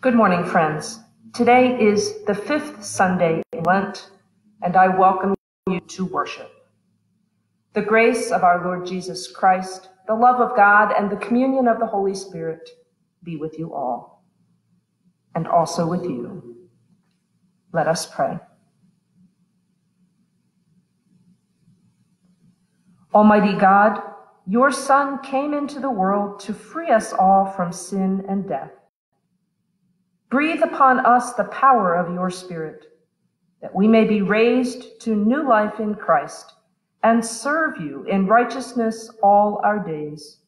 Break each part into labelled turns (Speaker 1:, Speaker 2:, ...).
Speaker 1: Good morning, friends. Today is the fifth Sunday in Lent, and I welcome you to worship. The grace of our Lord Jesus Christ, the love of God, and the communion of the Holy Spirit be with you all, and also with you. Let us pray. Almighty God, your Son came into the world to free us all from sin and death. Breathe upon us the power of your Spirit, that we may be raised to new life in Christ and serve you in righteousness all our days.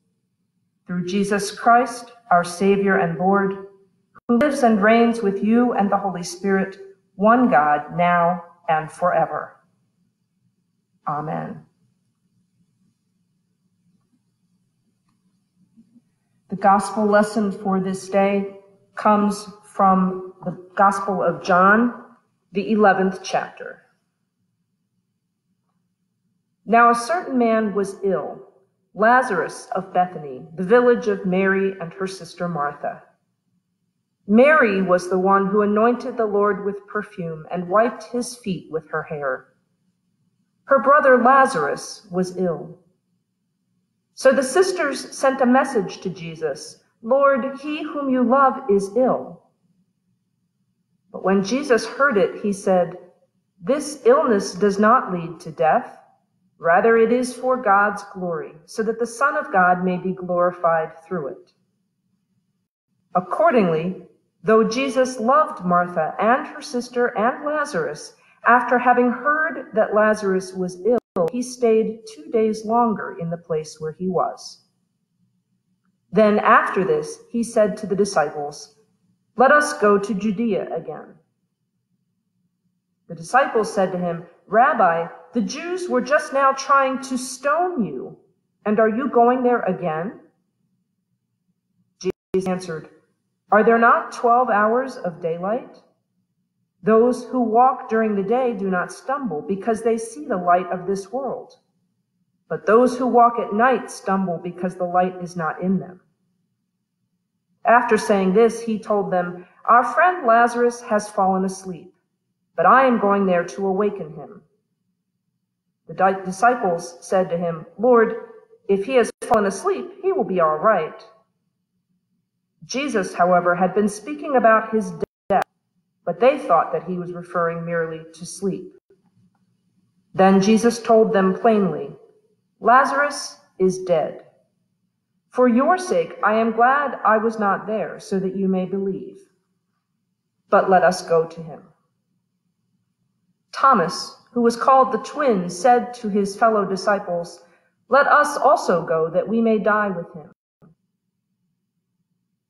Speaker 1: Through Jesus Christ, our Savior and Lord, who lives and reigns with you and the Holy Spirit, one God, now and forever. Amen. The gospel lesson for this day comes from the Gospel of John, the 11th chapter. Now a certain man was ill, Lazarus of Bethany, the village of Mary and her sister Martha. Mary was the one who anointed the Lord with perfume and wiped his feet with her hair. Her brother Lazarus was ill. So the sisters sent a message to Jesus Lord, he whom you love is ill. But when Jesus heard it, he said, This illness does not lead to death. Rather, it is for God's glory, so that the Son of God may be glorified through it. Accordingly, though Jesus loved Martha and her sister and Lazarus, after having heard that Lazarus was ill, he stayed two days longer in the place where he was. Then after this, he said to the disciples, Let us go to Judea again. The disciples said to him, Rabbi, the Jews were just now trying to stone you, and are you going there again? Jesus answered, Are there not twelve hours of daylight? Those who walk during the day do not stumble because they see the light of this world. But those who walk at night stumble because the light is not in them. After saying this, he told them, Our friend Lazarus has fallen asleep, but I am going there to awaken him. The disciples said to him, Lord, if he has fallen asleep, he will be all right. Jesus, however, had been speaking about his death, but they thought that he was referring merely to sleep. Then Jesus told them plainly, Lazarus is dead. For your sake, I am glad I was not there, so that you may believe. But let us go to him. Thomas, who was called the twin, said to his fellow disciples, Let us also go, that we may die with him.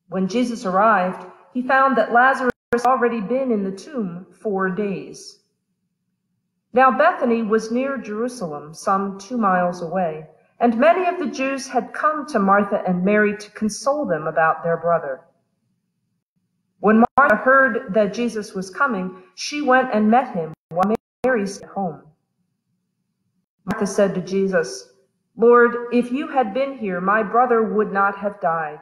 Speaker 1: When Jesus arrived, he found that Lazarus had already been in the tomb four days. Now Bethany was near Jerusalem, some two miles away, and many of the Jews had come to Martha and Mary to console them about their brother. When Martha heard that Jesus was coming, she went and met him while Mary stayed at home. Martha said to Jesus, Lord, if you had been here, my brother would not have died.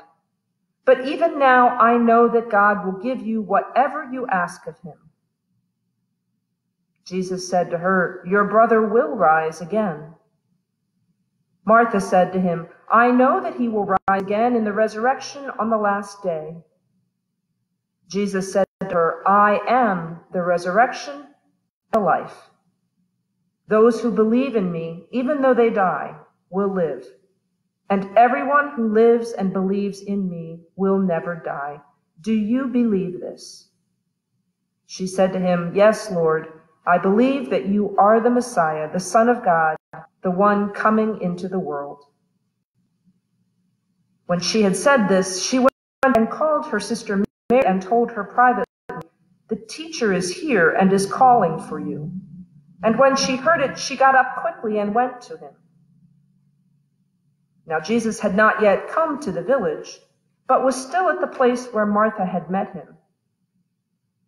Speaker 1: But even now I know that God will give you whatever you ask of him. Jesus said to her, Your brother will rise again. Martha said to him, I know that he will rise again in the resurrection on the last day. Jesus said to her, I am the resurrection and the life. Those who believe in me, even though they die, will live and everyone who lives and believes in me will never die. Do you believe this? She said to him, Yes, Lord, I believe that you are the Messiah, the Son of God, the one coming into the world. When she had said this, she went and called her sister Mary and told her privately, The teacher is here and is calling for you. And when she heard it, she got up quickly and went to him. Now Jesus had not yet come to the village, but was still at the place where Martha had met him.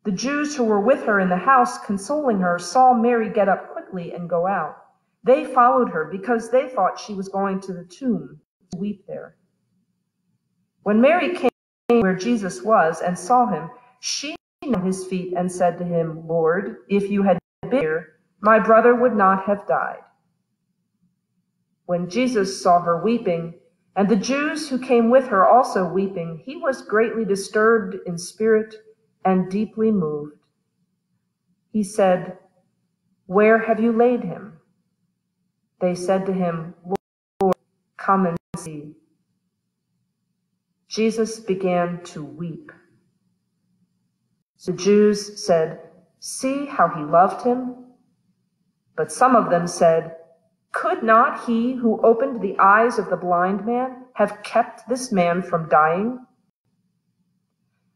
Speaker 1: The Jews who were with her in the house, consoling her, saw Mary get up quickly and go out. They followed her because they thought she was going to the tomb to weep there. When Mary came where Jesus was and saw him, she knelt at his feet and said to him, Lord, if you had been here, my brother would not have died. When Jesus saw her weeping, and the Jews who came with her also weeping, he was greatly disturbed in spirit and deeply moved. He said, Where have you laid him? They said to him, Lord, come and see. Jesus began to weep. The Jews said, See how he loved him? But some of them said, Could not he who opened the eyes of the blind man have kept this man from dying?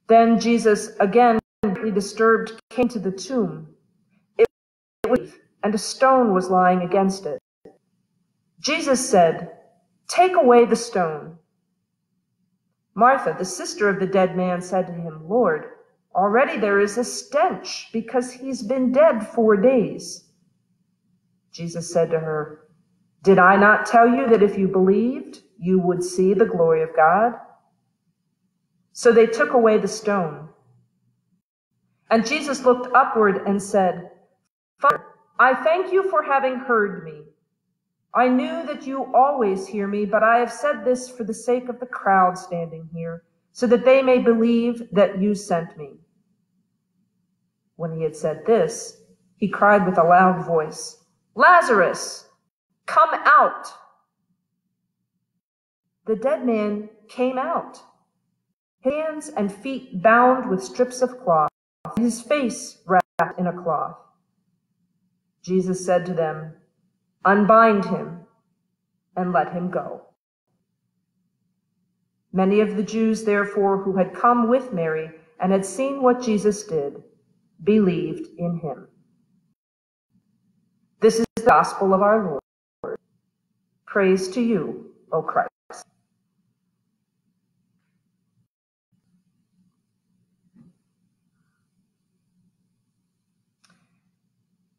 Speaker 1: Then Jesus, again greatly disturbed, came to the tomb. It was, and a stone was lying against it. Jesus said, Take away the stone. Martha, the sister of the dead man, said to him, Lord, already there is a stench because he's been dead four days. Jesus said to her, Did I not tell you that if you believed, you would see the glory of God? So they took away the stone. And Jesus looked upward and said, Father, I thank you for having heard me. I knew that you always hear me, but I have said this for the sake of the crowd standing here, so that they may believe that you sent me. When he had said this, he cried with a loud voice, Lazarus, come out. The dead man came out, hands and feet bound with strips of cloth, his face wrapped in a cloth. Jesus said to them, Unbind him and let him go. Many of the Jews, therefore, who had come with Mary and had seen what Jesus did, believed in him. This is the gospel of our Lord. Praise to you, O Christ.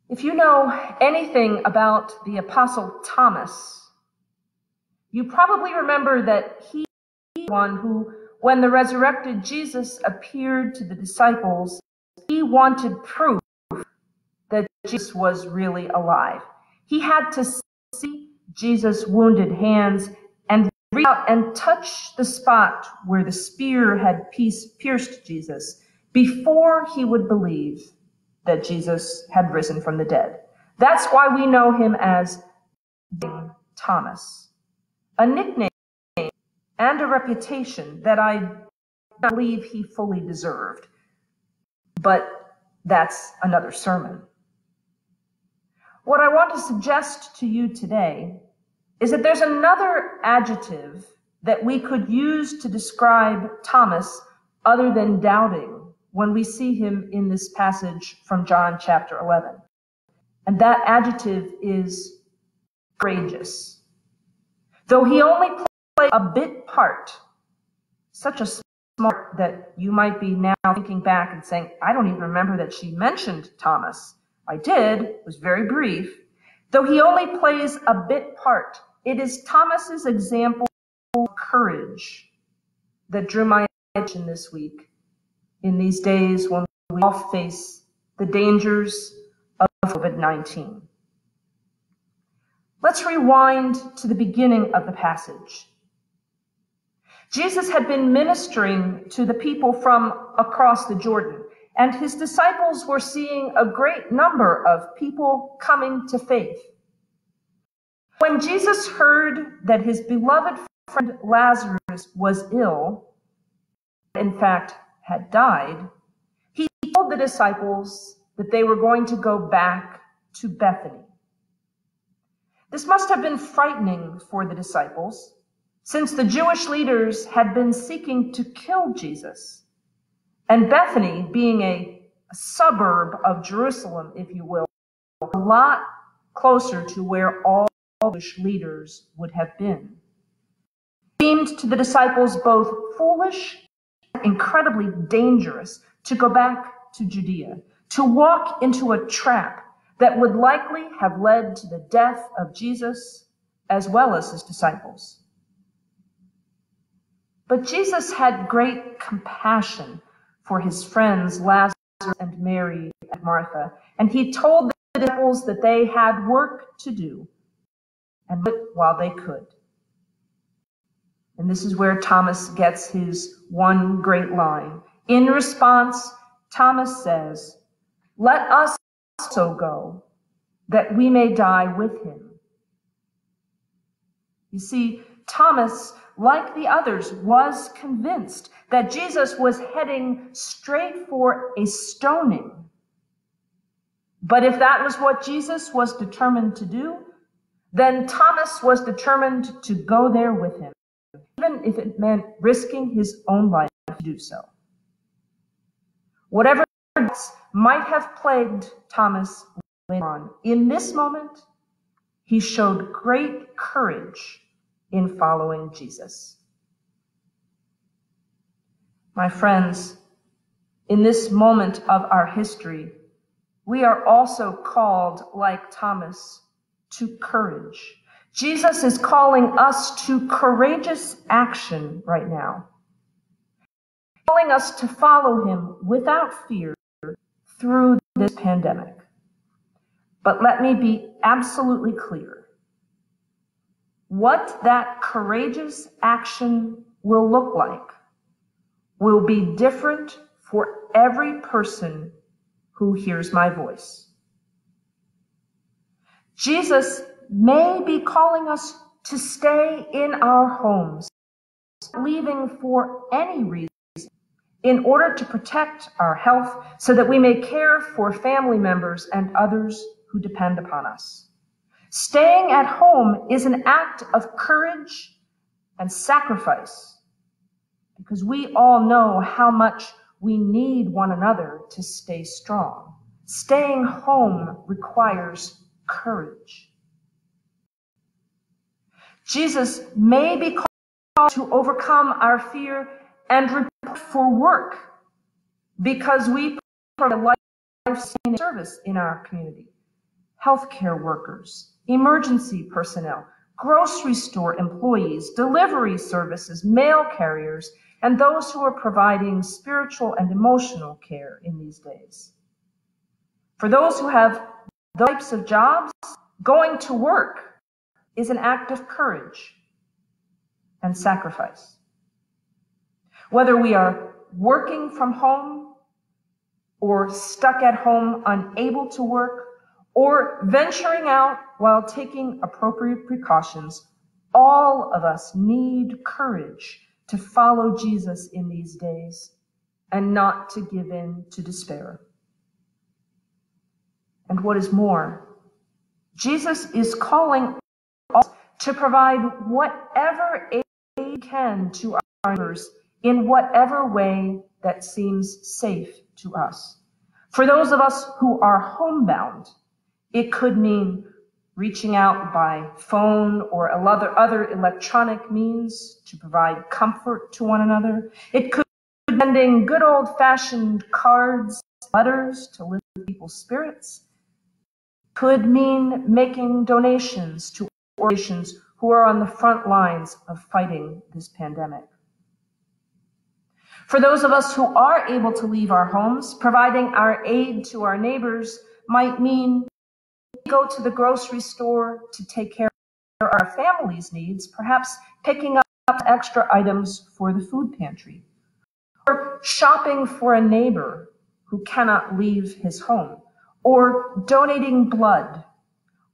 Speaker 1: If you know anything about the Apostle Thomas, you probably remember that he was one who, when the resurrected Jesus appeared to the disciples, he wanted proof that Jesus was really alive. He had to see Jesus' wounded hands and reach out and touch the spot where the spear had pierced Jesus before he would believe that Jesus had risen from the dead. That's why we know him as Thomas, a nickname and a reputation that I believe he fully deserved. But that's another sermon. What I want to suggest to you today is that there's another adjective that we could use to describe Thomas other than doubting when we see him in this passage from John chapter 11. And that adjective is courageous. Though he only played a bit part, such a smart that you might be now thinking back and saying, I don't even remember that she mentioned Thomas. I did, it was very brief. Though he only plays a bit part, it is Thomas's example of courage that drew my attention this week in these days when we all face the dangers of COVID 19. Let's rewind to the beginning of the passage. Jesus had been ministering to the people from across the Jordan, and his disciples were seeing a great number of people coming to faith. When Jesus heard that his beloved friend Lazarus was ill, in fact, had died, he told the disciples that they were going to go back to Bethany. This must have been frightening for the disciples, since the Jewish leaders had been seeking to kill Jesus. And Bethany, being a, suburb of Jerusalem, if you will, a lot closer to where all Jewish leaders would have been. Seemed to the disciples both foolish incredibly dangerous to go back to Judea, to walk into a trap that would likely have led to the death of Jesus as well as his disciples. But Jesus had great compassion for his friends Lazarus and Mary and Martha, and he told the disciples that they had work to do and while they could. And this is where Thomas gets his one great line. In response, Thomas says, Let us also go, that we may die with him. You see, Thomas, like the others, was convinced that Jesus was heading straight for a stoning. But if that was what Jesus was determined to do, then Thomas was determined to go there with him, even if it meant risking his own life to do so. Whatever might have plagued Thomas later on, in this moment, he showed great courage in following Jesus. My friends, in this moment of our history, we are also called, like Thomas, to courage. Jesus is calling us to courageous action right now, calling us to follow him without fear through this pandemic. But let me be absolutely clear. What that courageous action will look like will be different for every person who hears my voice. Jesus may be calling us to stay in our homes, leaving for any reason in order to protect our health so that we may care for family members and others who depend upon us. Staying at home is an act of courage and sacrifice because we all know how much we need one another to stay strong. Staying home requires courage. Jesus may be called to overcome our fear and report for work because we provide a life-saving service in our community. Healthcare workers, emergency personnel, grocery store employees, delivery services, mail carriers, and those who are providing spiritual and emotional care in these days. For those who have those types of jobs, going to work is an act of courage and sacrifice. Whether we are working from home or stuck at home unable to work or venturing out while taking appropriate precautions, all of us need courage to follow Jesus in these days and not to give in to despair. And what is more, Jesus is calling to provide whatever aid we can to our neighbors in whatever way that seems safe to us. For those of us who are homebound, it could mean reaching out by phone or other, other electronic means to provide comfort to one another. It could be sending good old fashioned cards, letters to lift people's spirits. Could mean making donations to organizations who are on the front lines of fighting this pandemic. For those of us who are able to leave our homes, providing our aid to our neighbors might mean go to the grocery store to take care of our family's needs, perhaps picking up extra items for the food pantry, or shopping for a neighbor who cannot leave his home, or donating blood,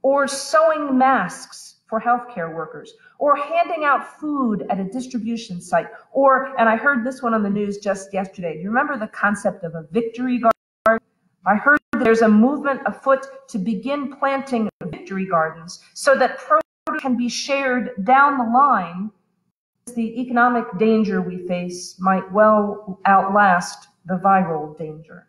Speaker 1: or sewing masks for healthcare workers, or handing out food at a distribution site, or, and I heard this one on the news just yesterday. Do you remember the concept of a victory garden? I heard there's a movement afoot to begin planting victory gardens so that produce can be shared down the line. The economic danger we face might well outlast the viral danger.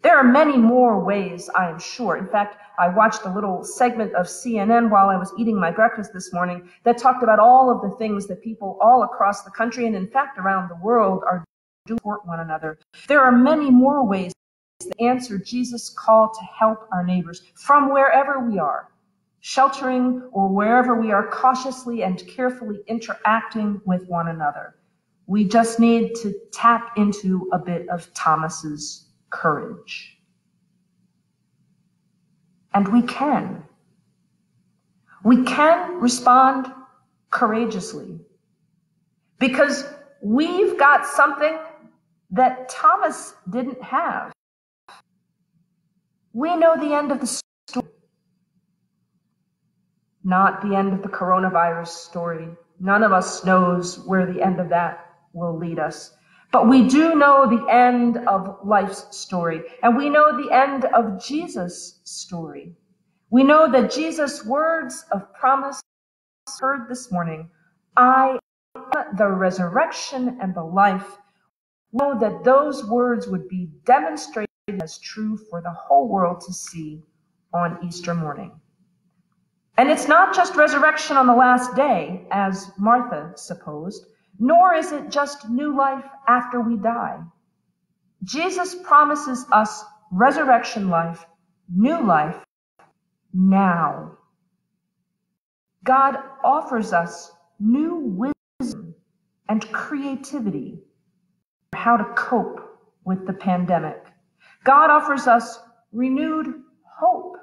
Speaker 1: There are many more ways, I am sure. In fact, I watched a little segment of CNN while I was eating my breakfast this morning that talked about all of the things that people all across the country and in fact around the world are doing for one another. There are many more ways to answer Jesus' call to help our neighbors from wherever we are, sheltering or wherever we are cautiously and carefully interacting with one another. We just need to tap into a bit of Thomas's courage. And we can. We can respond courageously because we've got something that Thomas didn't have. We know the end of the story, not the end of the coronavirus story. None of us knows where the end of that will lead us. But we do know the end of life's story, and we know the end of Jesus' story. We know that Jesus' words of promise heard this morning, I am the resurrection and the life. Know that those words would be demonstrated as true for the whole world to see on Easter morning. And it's not just resurrection on the last day, as Martha supposed, nor is it just new life after we die. Jesus promises us resurrection life, new life, now. God offers us new wisdom and creativity for how to cope with the pandemic. God offers us renewed hope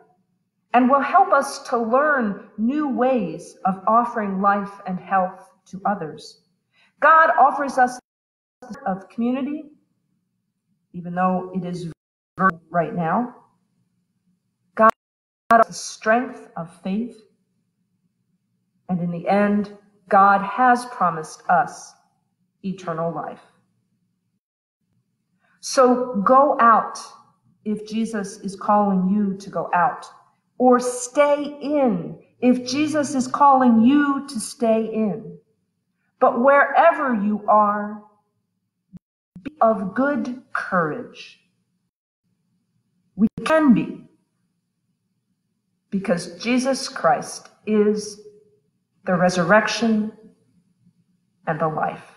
Speaker 1: and will help us to learn new ways of offering life and health to others. God offers us of community, even though it is right now. God offers the strength of faith. And in the end, God has promised us eternal life. So go out if Jesus is calling you to go out, or stay in if Jesus is calling you to stay in. But wherever you are, be of good courage. We can be, because Jesus Christ is the resurrection and the life.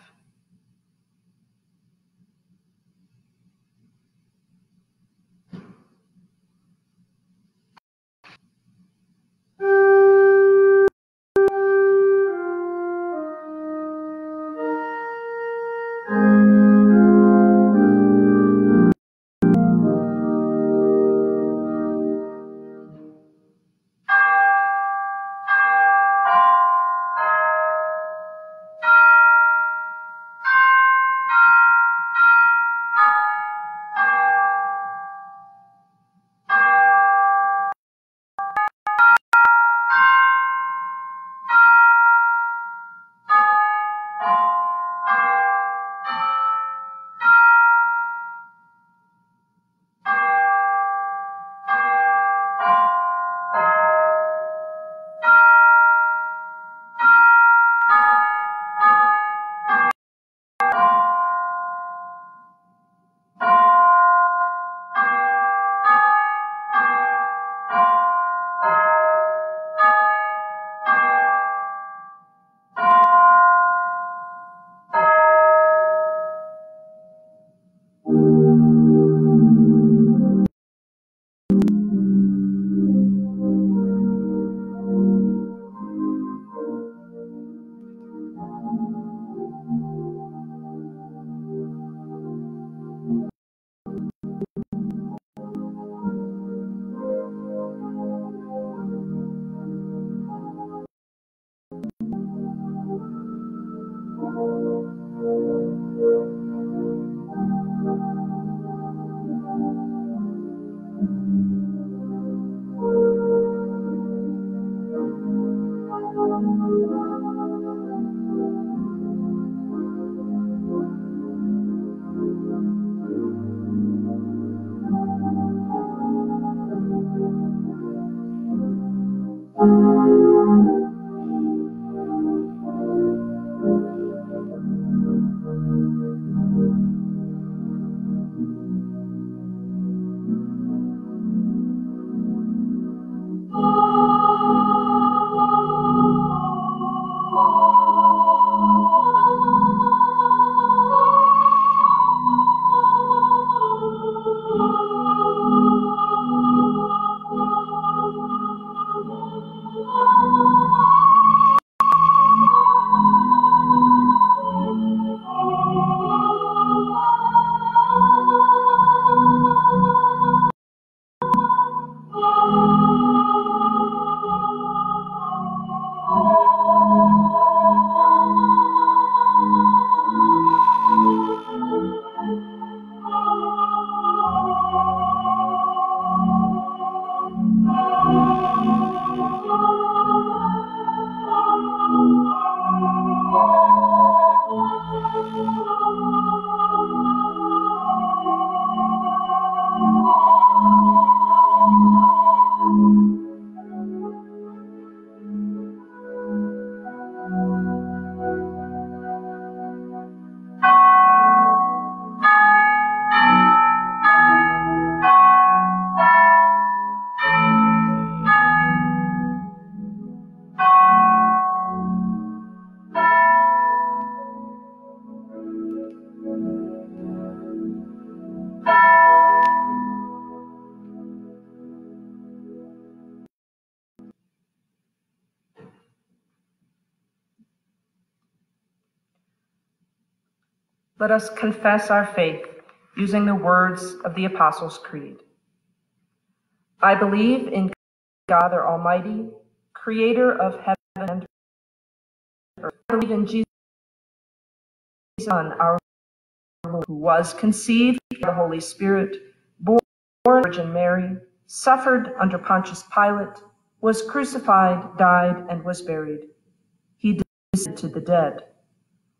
Speaker 1: Let us confess our faith using the words of the Apostles' Creed. I believe in God the Almighty, creator of heaven and earth. I believe in Jesus, Son, our Lord, who was conceived by the Holy Spirit, born of the Virgin Mary, suffered under Pontius Pilate, was crucified, died, and was buried. He descended to the dead.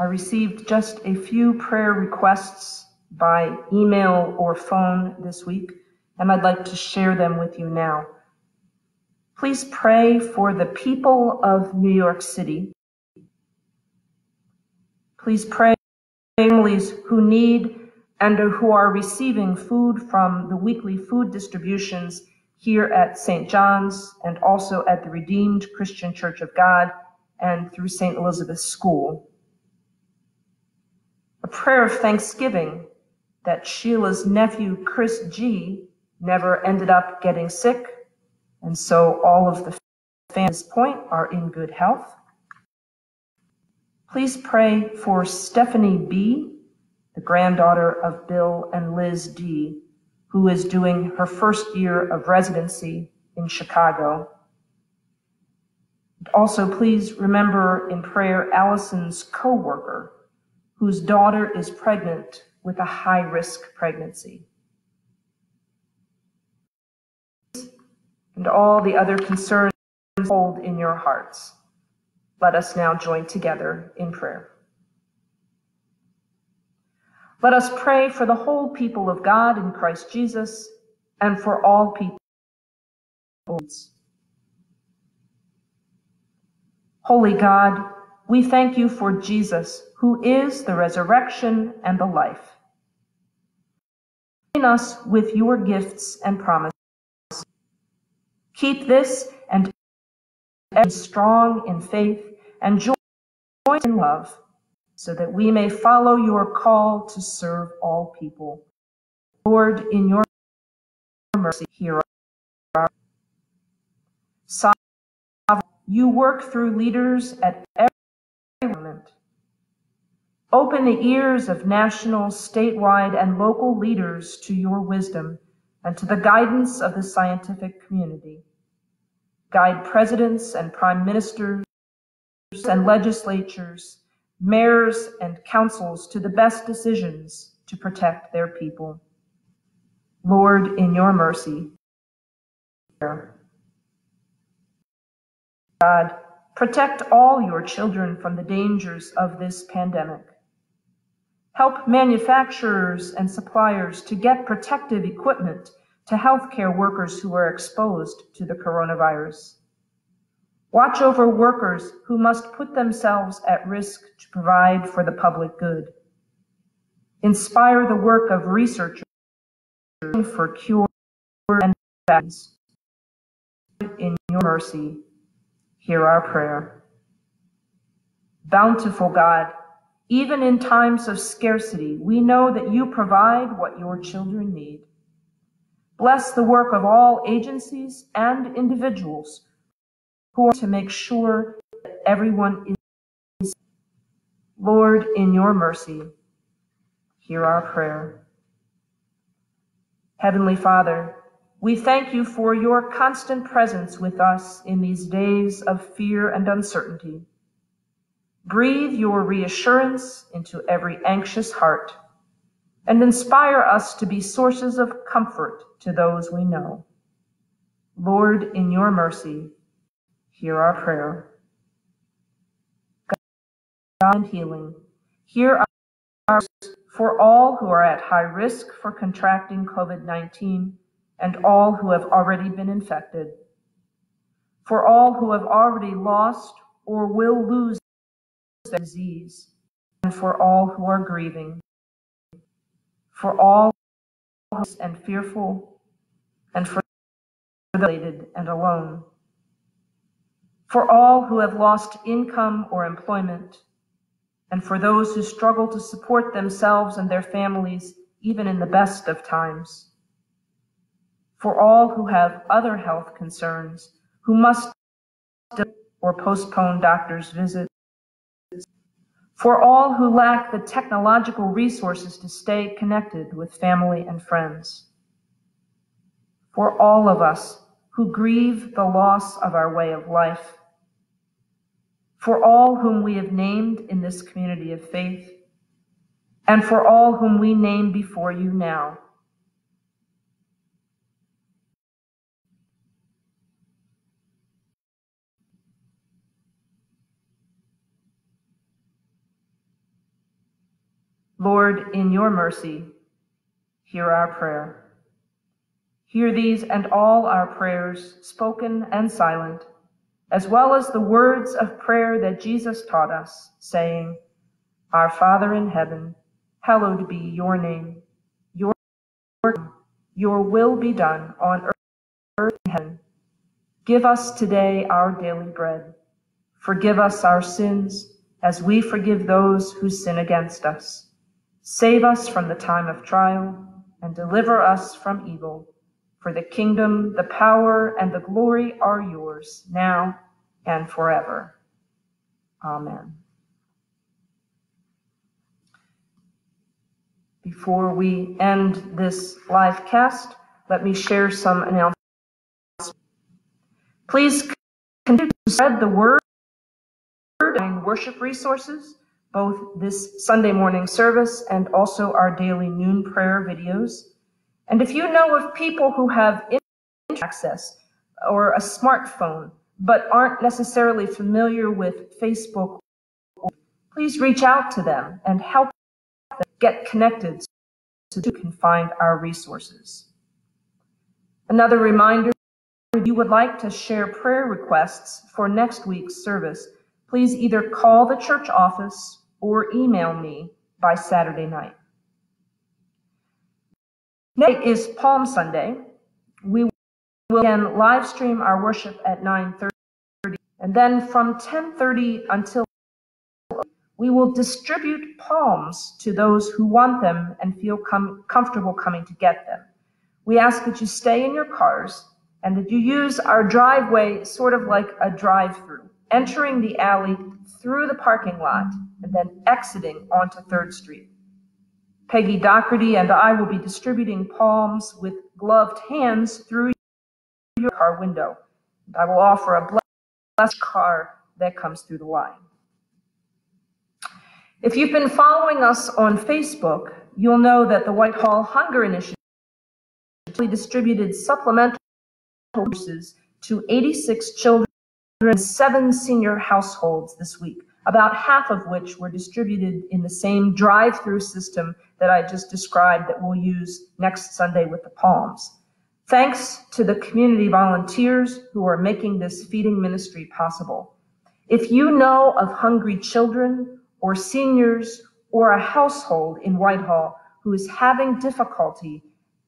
Speaker 1: I received just a few prayer requests by email or phone this week, and I'd like to share them with you now. Please pray for the people of New York City. Please pray for families who need and who are receiving food from the weekly food distributions here at St. John's and also at the Redeemed Christian Church of God and through St. Elizabeth's School prayer of thanksgiving that Sheila's nephew, Chris G., never ended up getting sick, and so all of the fans point are in good health. Please pray for Stephanie B., the granddaughter of Bill and Liz D., who is doing her first year of residency in Chicago. Also, please remember in prayer Allison's co-worker, whose daughter is pregnant with a high risk pregnancy. And all the other concerns hold in your hearts. Let us now join together in prayer. Let us pray for the whole people of God in Christ Jesus and for all people. Holy God, we thank you for Jesus, who is the resurrection and the life. In us with your gifts and promises. Keep this and strong in faith and joy in love, so that we may follow your call to serve all people. Lord, in your mercy, hear our you work through leaders at every. Open the ears of national, statewide, and local leaders to your wisdom and to the guidance of the scientific community. Guide presidents and prime ministers and legislatures, mayors and councils to the best decisions to protect their people. Lord, in your mercy, God, Protect all your children from the dangers of this pandemic. Help manufacturers and suppliers to get protective equipment to healthcare workers who are exposed to the coronavirus. Watch over workers who must put themselves at risk to provide for the public good. Inspire the work of researchers for cure and vaccines. In your mercy, hear our prayer. Bountiful God, even in times of scarcity, we know that you provide what your children need. Bless the work of all agencies and individuals who are to make sure that everyone is. Lord, in your mercy, hear our prayer. Heavenly Father, we thank you for your constant presence with us in these days of fear and uncertainty. Breathe your reassurance into every anxious heart and inspire us to be sources of comfort to those we know. Lord, in your mercy, hear our prayer. God and healing, hear our for all who are at high risk for contracting COVID-19 and all who have already been infected. For all who have already lost or will lose disease, and for all who are grieving. for all and fearful, and for the and alone, for all who have lost income or employment, and for those who struggle to support themselves and their families even in the best of times, for all who have other health concerns, who must or postpone doctor's visits, for all who lack the technological resources to stay connected with family and friends, for all of us who grieve the loss of our way of life, for all whom we have named in this community of faith, and for all whom we name before you now. Lord, in your mercy, hear our prayer. Hear these and all our prayers, spoken and silent, as well as the words of prayer that Jesus taught us, saying, Our Father in heaven, hallowed be your name. Your, your will be done on earth and in heaven. Give us today our daily bread. Forgive us our sins as we forgive those who sin against us Save us from the time of trial and deliver us from evil. For the kingdom, the power, and the glory are yours now and forever. Amen. Before we end this live cast, let me share some announcements. Please continue to spread the word and worship resources both this Sunday morning service and also our daily noon prayer videos. And if you know of people who have internet access or a smartphone, but aren't necessarily familiar with Facebook, please reach out to them and help them get connected so you can find our resources. Another reminder, if you would like to share prayer requests for next week's service, please either call the church office or email me by Saturday night. Next is Palm Sunday. We will again live stream our worship at 9:30 and then from 10:30 until we will distribute palms to those who want them and feel com comfortable coming to get them. We ask that you stay in your cars and that you use our driveway sort of like a drive-through, entering the alley through the parking lot and then exiting onto 3rd Street. Peggy Doherty and I will be distributing palms with gloved hands through your car window. And I will offer a blessed car that comes through the line. If you've been following us on Facebook, you'll know that the Whitehall Hunger Initiative distributed supplemental courses to 86 children seven senior households this week about half of which were distributed in the same drive-through system that I just described that we'll use next Sunday with the Palms. Thanks to the community volunteers who are making this feeding ministry possible. If you know of hungry children or seniors or a household in Whitehall who is having difficulty,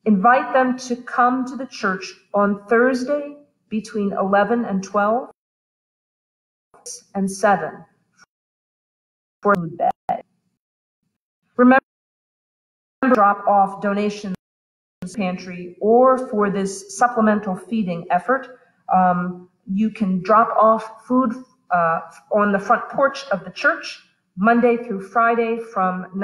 Speaker 1: invite them to come to the church on Thursday between 11 and 12 and 7 for food bag. Remember drop off donations pantry or for this supplemental feeding effort. Um, you can drop off food uh, on the front porch of the church Monday through Friday from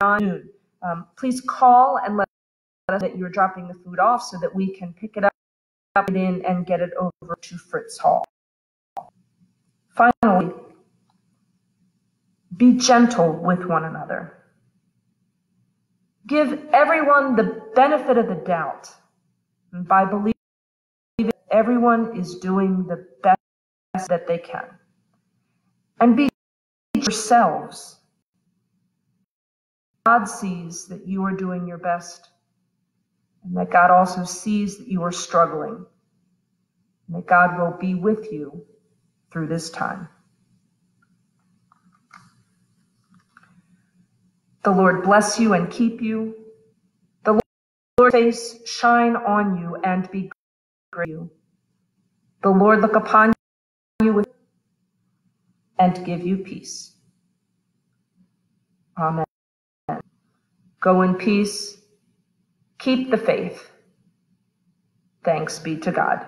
Speaker 1: 9 noon. Um, please call and let us know that you're dropping the food off so that we can pick it up it in and get it over to Fritz Hall. Finally, be gentle with one another. Give everyone the benefit of the doubt by believing everyone is doing the best that they can. And be yourselves. God sees that you are doing your best, and that God also sees that you are struggling, and that God will be with you through this time. The Lord bless you and keep you. The Lord's face shine on you and be gracious to you. The Lord look upon you with and give you peace. Amen. Go in peace. Keep the faith. Thanks be to God.